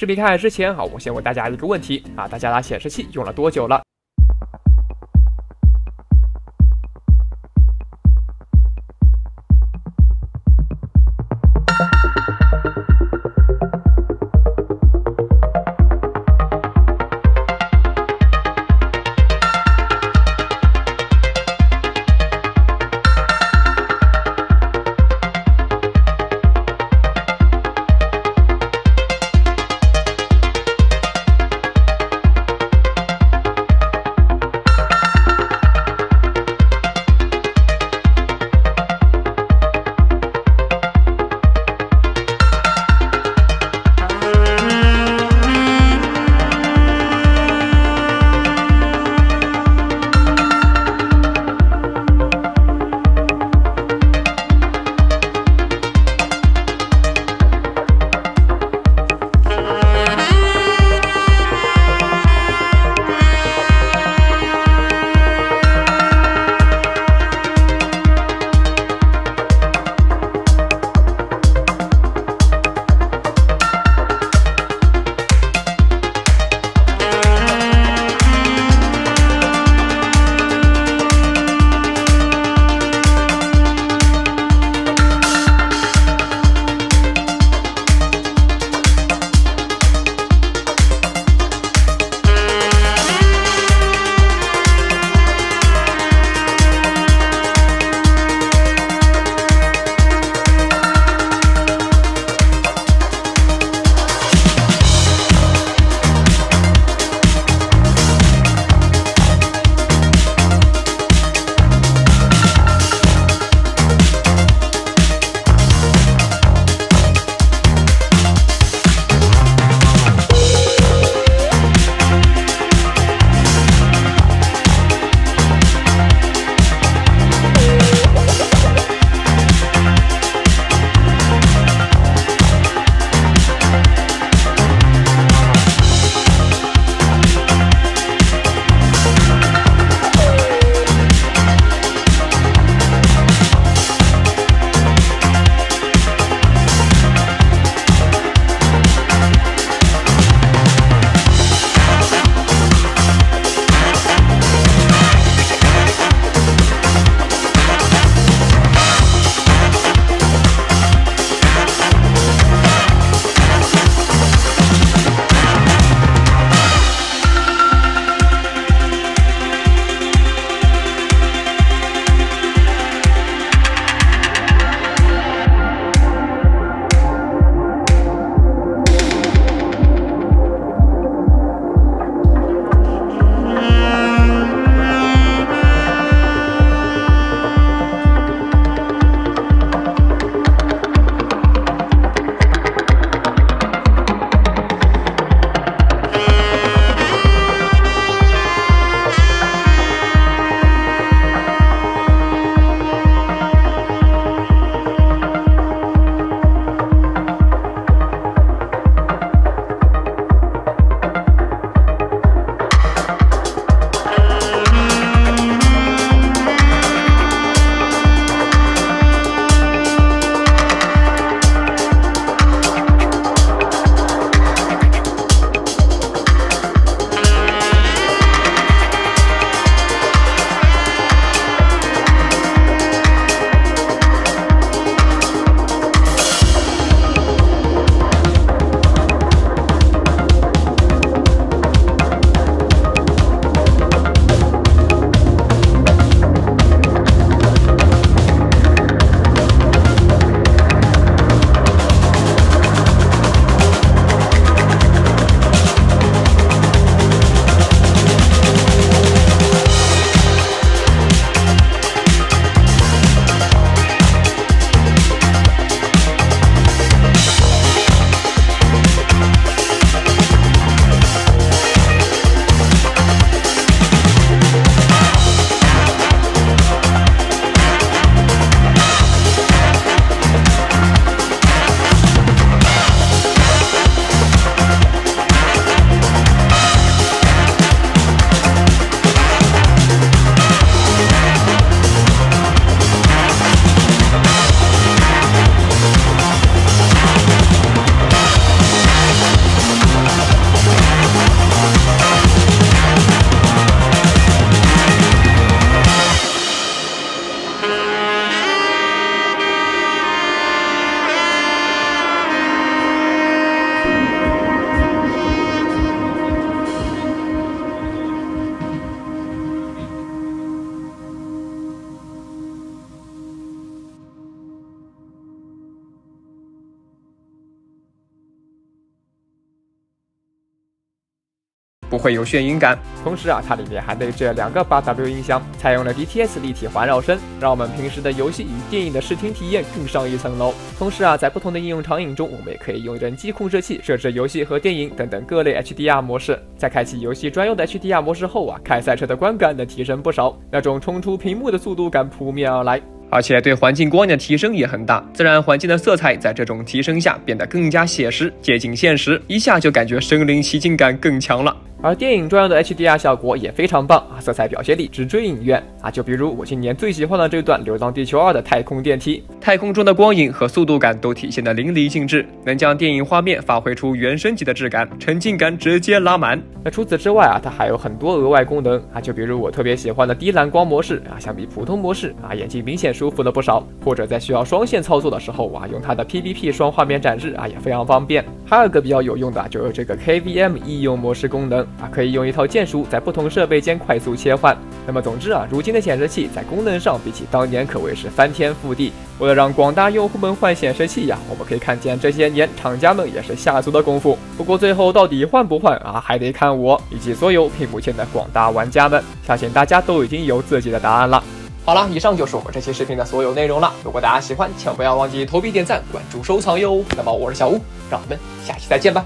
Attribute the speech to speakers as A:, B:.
A: 视频开始之前，好，我先问大家一个问题啊，大家拿显示器用了多久了？不会有眩晕感。同时啊，它里面还内置了两个八 W 音箱，采用了 DTS 立体环绕声，让我们平时的游戏与电影的视听体验更上一层楼。同时啊，在不同的应用场景中，我们也可以用人机控制器设置游戏和电影等等各类 HDR 模式。在开启游戏专用的 HDR 模式后啊，开赛车的观感能提升不少，那种冲出屏幕的速度感扑面而来。而且对环境光影的提升也很大，自然环境的色彩在这种提升下变得更加写实，接近现实，一下就感觉身临其境感更强了。而电影专用的 HDR 效果也非常棒啊，色彩表现力直追影院啊！就比如我今年最喜欢的这段《流浪地球二》的太空电梯，太空中的光影和速度感都体现得淋漓尽致，能将电影画面发挥出原声级的质感，沉浸感直接拉满。那除此之外啊，它还有很多额外功能啊，就比如我特别喜欢的低蓝光模式啊，相比普通模式啊，眼睛明显舒服了不少。或者在需要双线操作的时候啊，用它的 PVP 双画面展示啊，也非常方便。还有一个比较有用的就是这个 KVM 易用模式功能啊，可以用一套。键鼠在不同设备间快速切换。那么总之啊，如今的显示器在功能上比起当年可谓是翻天覆地。为了让广大用户们换显示器呀，我们可以看见这些年厂家们也是下足了功夫。不过最后到底换不换啊，还得看我以及所有屏幕前的广大玩家们。相信大家都已经有自己的答案了。好了，以上就是我这期视频的所有内容了。如果大家喜欢，请不要忘记投币、点赞、关注、收藏哟。那么我是小吴，让我们下期再见吧。